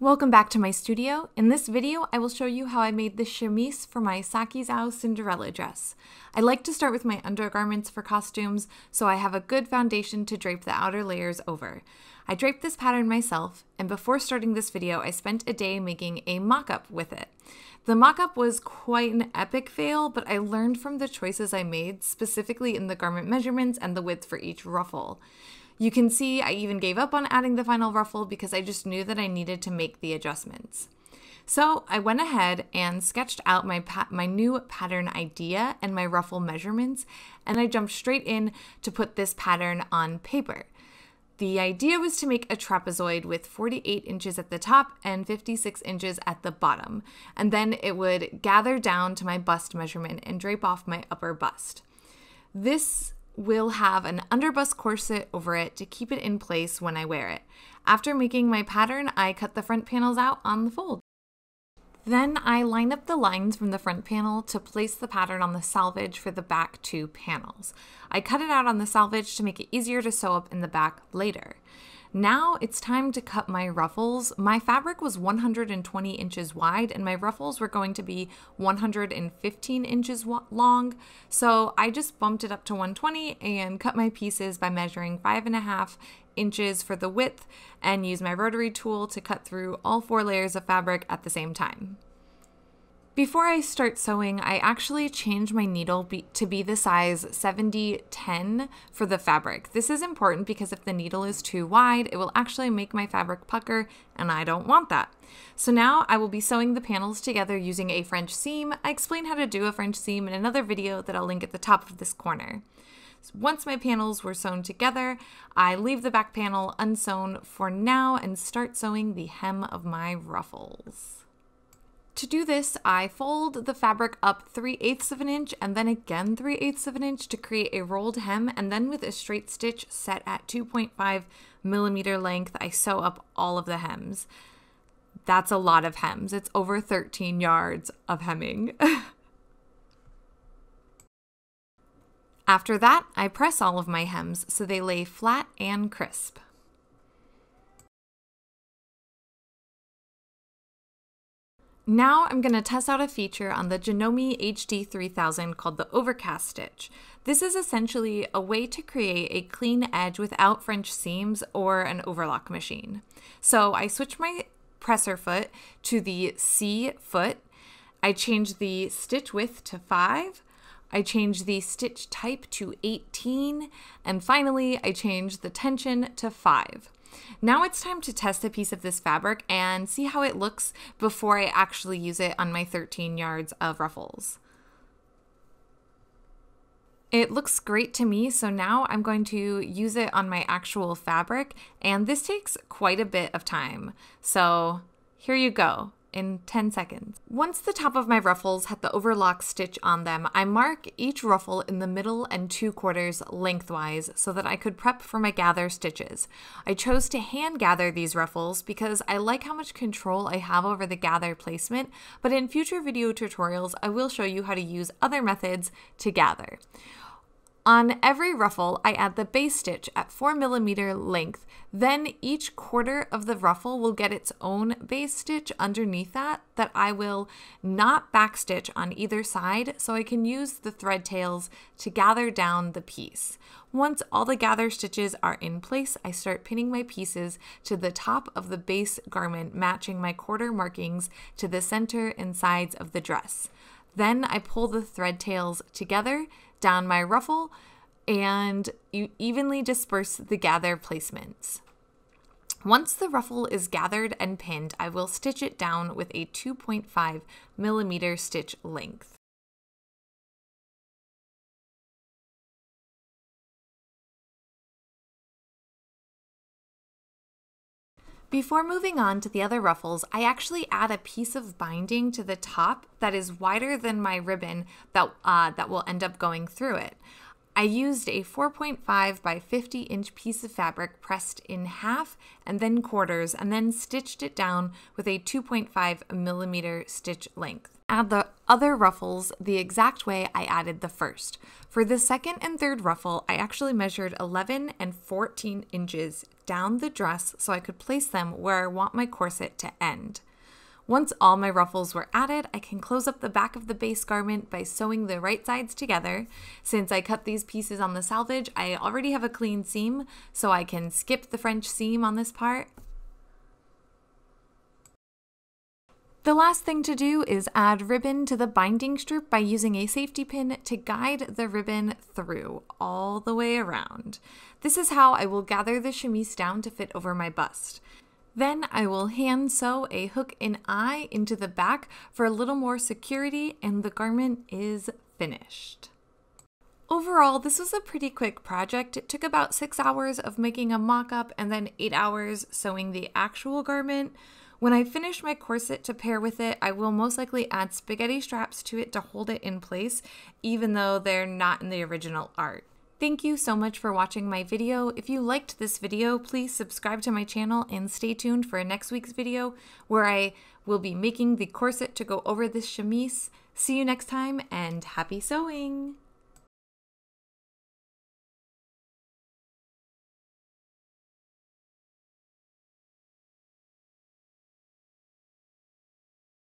Welcome back to my studio. In this video, I will show you how I made the chemise for my Sakizou Cinderella dress. I like to start with my undergarments for costumes, so I have a good foundation to drape the outer layers over. I draped this pattern myself, and before starting this video, I spent a day making a mock-up with it. The mock-up was quite an epic fail, but I learned from the choices I made, specifically in the garment measurements and the width for each ruffle. You can see I even gave up on adding the final ruffle because I just knew that I needed to make the adjustments. So I went ahead and sketched out my my new pattern idea and my ruffle measurements, and I jumped straight in to put this pattern on paper. The idea was to make a trapezoid with 48 inches at the top and 56 inches at the bottom, and then it would gather down to my bust measurement and drape off my upper bust. This will have an underbust corset over it to keep it in place when I wear it. After making my pattern, I cut the front panels out on the fold. Then I line up the lines from the front panel to place the pattern on the selvage for the back two panels. I cut it out on the selvage to make it easier to sew up in the back later. Now it's time to cut my ruffles. My fabric was 120 inches wide and my ruffles were going to be 115 inches long. So I just bumped it up to 120 and cut my pieces by measuring five and a half inches for the width and use my rotary tool to cut through all four layers of fabric at the same time. Before I start sewing, I actually change my needle be to be the size 70-10 for the fabric. This is important because if the needle is too wide, it will actually make my fabric pucker and I don't want that. So now I will be sewing the panels together using a French seam. I explain how to do a French seam in another video that I'll link at the top of this corner. Once my panels were sewn together, I leave the back panel unsewn for now and start sewing the hem of my ruffles. To do this, I fold the fabric up 3 eighths of an inch and then again 3 eighths of an inch to create a rolled hem and then with a straight stitch set at 2.5 millimeter length, I sew up all of the hems. That's a lot of hems. It's over 13 yards of hemming. After that, I press all of my hems so they lay flat and crisp. Now I'm going to test out a feature on the Janome HD 3000 called the overcast stitch. This is essentially a way to create a clean edge without French seams or an overlock machine. So I switch my presser foot to the C foot. I change the stitch width to 5. I change the stitch type to 18. And finally, I change the tension to 5. Now it's time to test a piece of this fabric and see how it looks before I actually use it on my 13 yards of ruffles. It looks great to me, so now I'm going to use it on my actual fabric, and this takes quite a bit of time. So here you go in 10 seconds. Once the top of my ruffles had the overlock stitch on them, I mark each ruffle in the middle and two quarters lengthwise so that I could prep for my gather stitches. I chose to hand gather these ruffles because I like how much control I have over the gather placement, but in future video tutorials, I will show you how to use other methods to gather. On every ruffle, I add the base stitch at 4 millimeter length. Then each quarter of the ruffle will get its own base stitch underneath that that I will not backstitch on either side so I can use the thread tails to gather down the piece. Once all the gather stitches are in place, I start pinning my pieces to the top of the base garment, matching my quarter markings to the center and sides of the dress. Then I pull the thread tails together down my ruffle and you evenly disperse the gather placements. Once the ruffle is gathered and pinned, I will stitch it down with a 2.5 millimeter stitch length. Before moving on to the other ruffles, I actually add a piece of binding to the top that is wider than my ribbon that, uh, that will end up going through it. I used a 4.5 by 50 inch piece of fabric pressed in half and then quarters and then stitched it down with a 2.5 millimeter stitch length. Add the other ruffles the exact way I added the first. For the second and third ruffle, I actually measured 11 and 14 inches down the dress so I could place them where I want my corset to end. Once all my ruffles were added, I can close up the back of the base garment by sewing the right sides together. Since I cut these pieces on the selvage, I already have a clean seam, so I can skip the French seam on this part. The last thing to do is add ribbon to the binding strip by using a safety pin to guide the ribbon through all the way around. This is how I will gather the chemise down to fit over my bust. Then I will hand sew a hook and eye into the back for a little more security and the garment is finished. Overall, this was a pretty quick project. It took about six hours of making a mock-up and then eight hours sewing the actual garment. When I finish my corset to pair with it, I will most likely add spaghetti straps to it to hold it in place, even though they're not in the original art. Thank you so much for watching my video. If you liked this video, please subscribe to my channel and stay tuned for next week's video where I will be making the corset to go over this chemise. See you next time and happy sewing!